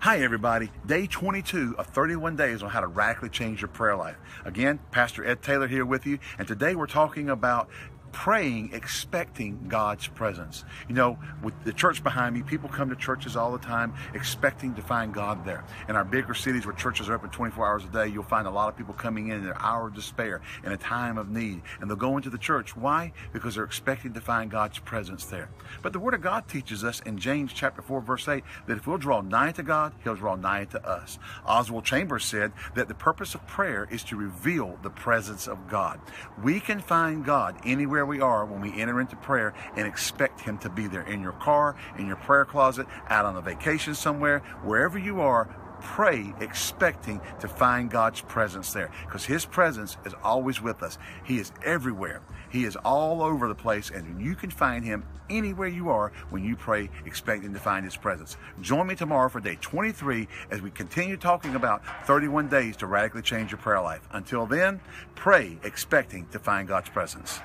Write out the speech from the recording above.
Hi, everybody. Day 22 of 31 days on how to radically change your prayer life. Again, Pastor Ed Taylor here with you, and today we're talking about praying expecting God's presence. You know, with the church behind me, people come to churches all the time expecting to find God there. In our bigger cities where churches are open 24 hours a day, you'll find a lot of people coming in in their hour of despair, in a time of need, and they'll go into the church. Why? Because they're expecting to find God's presence there. But the Word of God teaches us in James chapter 4, verse 8, that if we'll draw nigh to God, He'll draw nigh to us. Oswald Chambers said that the purpose of prayer is to reveal the presence of God. We can find God anywhere where we are when we enter into prayer and expect Him to be there in your car, in your prayer closet, out on a vacation somewhere, wherever you are. Pray expecting to find God's presence there because His presence is always with us. He is everywhere. He is all over the place, and you can find Him anywhere you are when you pray expecting to find His presence. Join me tomorrow for day 23 as we continue talking about 31 days to radically change your prayer life. Until then, pray expecting to find God's presence.